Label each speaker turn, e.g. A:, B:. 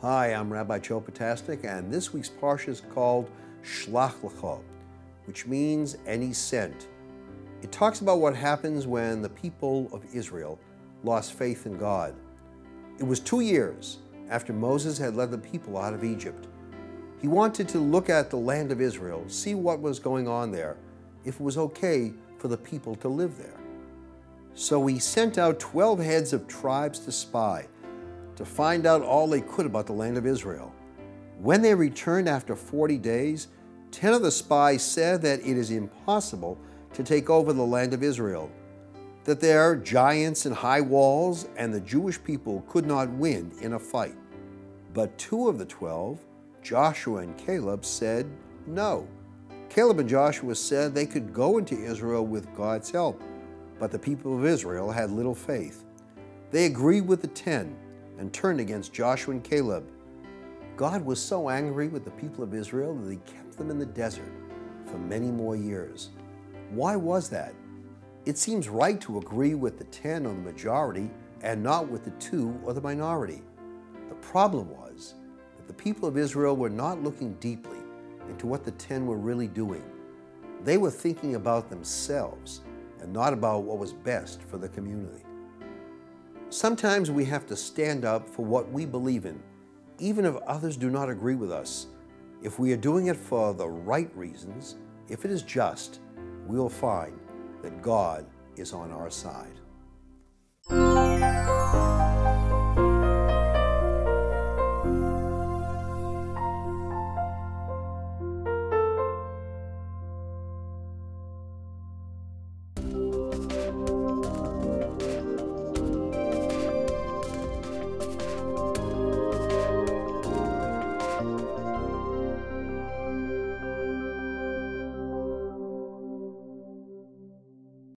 A: Hi, I'm Rabbi Joe Potasnik, and this week's Parsha is called Shlach Lecha, which means any sent. It talks about what happens when the people of Israel lost faith in God. It was two years after Moses had led the people out of Egypt. He wanted to look at the land of Israel, see what was going on there, if it was okay for the people to live there. So he sent out 12 heads of tribes to spy, to find out all they could about the land of Israel. When they returned after 40 days, 10 of the spies said that it is impossible to take over the land of Israel that there are giants and high walls, and the Jewish people could not win in a fight. But two of the twelve, Joshua and Caleb, said no. Caleb and Joshua said they could go into Israel with God's help, but the people of Israel had little faith. They agreed with the ten and turned against Joshua and Caleb. God was so angry with the people of Israel that he kept them in the desert for many more years. Why was that? It seems right to agree with the 10 or the majority and not with the 2 or the minority. The problem was that the people of Israel were not looking deeply into what the 10 were really doing. They were thinking about themselves and not about what was best for the community. Sometimes we have to stand up for what we believe in, even if others do not agree with us. If we are doing it for the right reasons, if it is just, we will find that God is on our side.